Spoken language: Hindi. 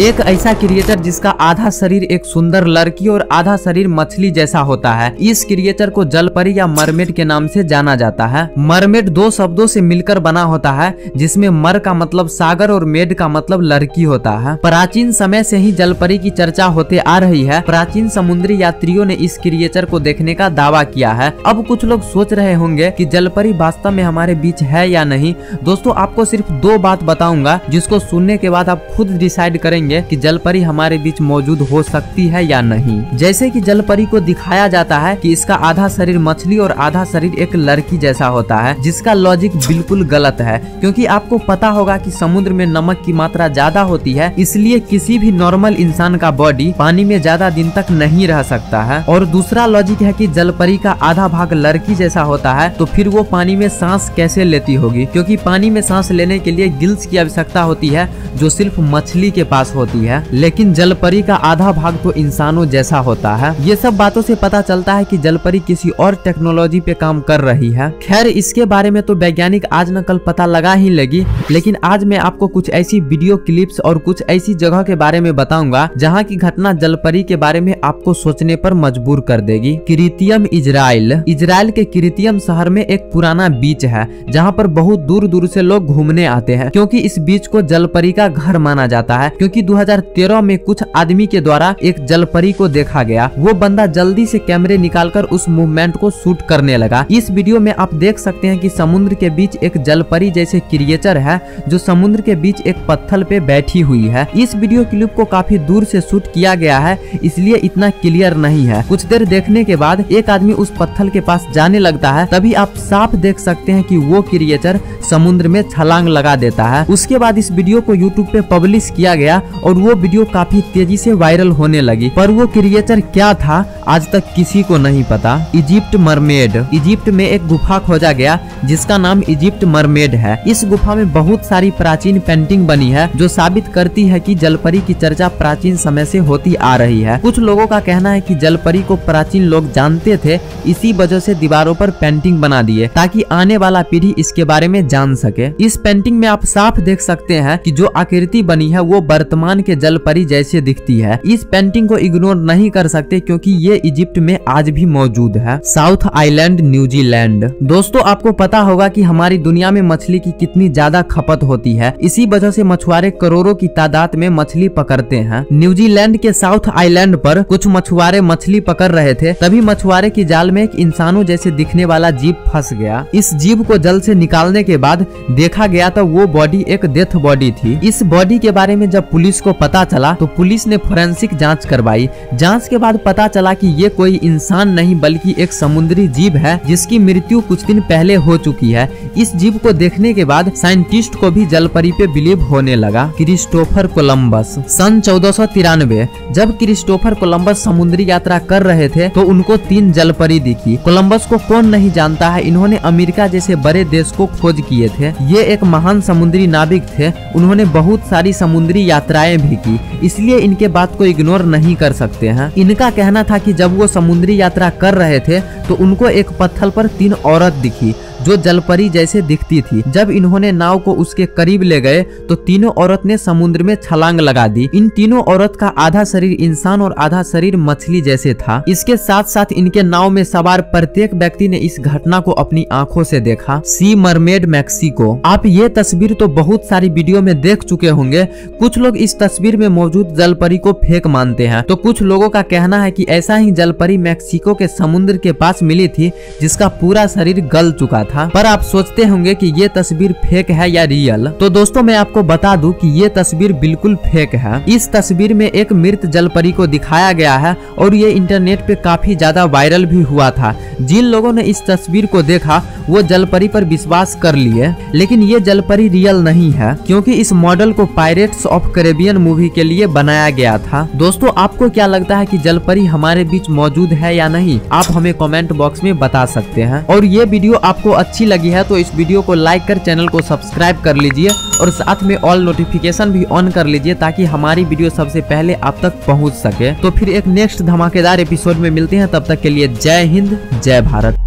एक ऐसा क्रिएटर जिसका आधा शरीर एक सुंदर लड़की और आधा शरीर मछली जैसा होता है। इस क्रिएटर को जलपरी या मरमेड के नाम से जाना जाता है। मरमेड दो शब्दों से मिलकर बना होता है, जिसमें मर का मतलब सागर और मेड का मतलब लड़की होता है। प्राचीन समय से ही जलपरी की चर्चा होते आ रही है। प्राचीन समुद्री यात्रियों ने इस क्रिएचर को देखने का दावा किया है। अब कुछ लोग सोच रहे होंगे कि जलपरी वास्तव में हमारे बीच है या नहीं। दोस्तों, आपको सिर्फ़ दो बात बताऊँगा, जिसको सुनने के बाद आप खुद डिसाइड करेंगे। कि जलपरी हमारे बीच मौजूद हो सकती है या नहीं। जैसे कि जलपरी को दिखाया जाता है कि इसका आधा शरीर मछली और आधा शरीर एक लड़की जैसा होता है, जिसका लॉजिक बिल्कुल गलत है, क्योंकि आपको पता होगा कि समुद्र में नमक की मात्रा ज़्यादा होती है, इसलिए किसी भी नॉर्मल इंसान का बॉडी पानी में ज़्यादा दिन तक नहीं रह सकता है। और दूसरा लॉजिक है कि जलपरी का आधा भाग लड़की जैसा होता है तो फिर वो पानी में सांस कैसे लेती होगी? क्योंकि पानी में सांस लेने के लिए गिल्स की आवश्यकता होती है, जो सिर्फ़ मछली के पास होती है। लेकिन जलपरी का आधा भाग तो इंसानों जैसा होता है। ये सब बातों से पता चलता है कि जलपरी किसी और टेक्नोलॉजी पे काम कर रही है। खैर, इसके बारे में तो वैज्ञानिक आज न कल पता लगा ही लगी। लेकिन आज मैं आपको कुछ ऐसी वीडियो क्लिप्स और कुछ ऐसी जगह के बारे में बताऊँगा, जहाँ की घटना जलपरी के बारे में आपको सोचने पर मजबूर कर देगी। क्रितियम इजराइल। इजराइल के क्रितियम शहर में एक पुराना बीच है, जहाँ पर बहुत दूर दूर से लोग घूमने आते हैं, क्योंकि इस बीच को जलपरी का घर माना जाता है, क्योंकि 2013 में कुछ आदमी के द्वारा एक जलपरी को देखा गया। वो बंदा जल्दी से कैमरे निकालकर उस मूवमेंट को शूट करने लगा। इस वीडियो में आप देख सकते हैं कि समुद्र के बीच एक जलपरी जैसे क्रिएचर है, जो समुद्र के बीच एक पत्थर पे बैठी हुई है। इस वीडियो क्लिप को काफ़ी दूर से शूट किया गया है, इसलिए इतना क्लियर नहीं है। कुछ देर देखने के बाद एक आदमी उस पत्थर के पास जाने लगता है, तभी आप साफ़ देख सकते हैं कि वो क्रिएचर समुद्र में छलांग लगा देता है। उसके बाद इस वीडियो को यूट्यूब पे पब्लिश किया गया और वो वीडियो काफ़ी तेज़ी से वायरल होने लगी। पर वो क्रिएटर क्या था? आज तक किसी को नहीं पता, इजिप्ट मरमेड। इजिप्ट में एक गुफा खोजा गया, जिसका नाम इजिप्ट मरमेड है। इस गुफा में बहुत सारी प्राचीन पेंटिंग बनी है, जो साबित करती है कि जलपरी की चर्चा प्राचीन समय से होती आ रही है। कुछ लोगों का कहना है कि जलपरी को प्राचीन लोग जानते थे, इसी वजह से दीवारों पर पेंटिंग बना दिए, ताकि आने वाला पीढ़ी इसके बारे में जान सके। इस पेंटिंग में आप साफ़ देख सकते हैं कि जो आकृति बनी है, वो वर्तमान के जलपरी जैसे दिखती है। इस पेंटिंग को इग्नोर नहीं कर सकते, क्योंकि ये इजिप्ट में आज भी मौजूद है। साउथ आइलैंड न्यूजीलैंड दोस्तों, आपको पता होगा कि हमारी दुनिया में मछली की कितनी ज़्यादा खपत होती है। इसी वजह से मछुआरे करोड़ों की तादाद में मछली पकड़ते हैं। न्यूजीलैंड के साउथ आइलैंड पर कुछ मछुआरे मछली पकड़ रहे थे। तभी मछुआरे की जाल में एक इंसानों जैसे दिखने वाला जीव फंस गया। इस जीव को जल से निकालने के बाद देखा गया तो वो बॉडी एक डेथ बॉडी थी। इस बॉडी के बारे में जब पुलिस को पता चला तो पुलिस ने फोरेंसिक जाँच करवाई। जाँच के बाद पता चला कि ये कोई इंसान नहीं, बल्कि एक समुद्री जीव है, जिसकी मृत्यु कुछ दिन पहले हो चुकी है। इस जीव को देखने के बाद साइंटिस्ट को भी जलपरी पे बिलीव होने लगा। क्रिस्टोफर कोलम्बस सन चौदह जब क्रिस्टोफर कोलम्बस समुद्री यात्रा कर रहे थे तो उनको तीन जलपरी दिखी। कोलम्बस को कौन नहीं जानता है, इन्होंने अमेरिका जैसे बड़े देश को खोज किए थे। ये एक महान समुद्री नाविक थे, उन्होंने बहुत सारी समुद्री यात्राएँ भी की, इसलिए इनके बात को इग्नोर नहीं कर सकते हैं। इनका कहना था कि जब वो समुद्री यात्रा कर रहे थे तो उनको एक पत्थर पर तीन औरत दिखी। जो जलपरी जैसे दिखती थी। जब इन्होंने नाव को उसके करीब ले गए तो तीनों औरत ने समुद्र में छलांग लगा दी। इन तीनों औरत का आधा शरीर इंसान और आधा शरीर मछली जैसे था। इसके साथ साथ इनके नाव में सवार प्रत्येक व्यक्ति ने इस घटना को अपनी आँखों से देखा। Sea mermaid Mexico. आप ये तस्वीर तो बहुत सारी वीडियो में देख चुके होंगे। कुछ लोग इस तस्वीर में मौजूद जलपरी को फेक मानते हैं। तो कुछ लोगों का कहना है कि ऐसा ही जलपरी मैक्सिको के समुद्र के पास मिली थी, जिसका पूरा शरीर गल चुका था, पर आप सोचते होंगे कि ये तस्वीर फेक है या रियल तो दोस्तों, मैं आपको बता दूँ कि ये तस्वीर बिल्कुल फेक है। इस तस्वीर में एक मृत जलपरी को दिखाया गया है और ये इंटरनेट पे काफ़ी ज़्यादा वायरल भी हुआ था। जिन लोगों ने इस तस्वीर को देखा, वो जलपरी पर विश्वास कर लिए। लेकिन ये जलपरी रियल नहीं है, क्योंकि इस मॉडल को पायरेट्स ऑफ़ करेबियन मूवी के लिए बनाया गया था। दोस्तों, आपको क्या लगता है कि जलपरी हमारे बीच मौजूद है या नहीं? आप हमें कमेंट बॉक्स में बता सकते हैं। और ये वीडियो आपको अच्छी लगी है तो इस वीडियो को लाइक कर चैनल को सब्सक्राइब कर लीजिए और साथ में ऑल नोटिफिकेशन भी ऑन कर लीजिए ताकि हमारी वीडियो सबसे पहले आप तक पहुँच सके। तो फिर एक नेक्स्ट धमाकेदार एपिसोड में मिलते हैं, तब तक के लिए जय हिंद, जय भारत।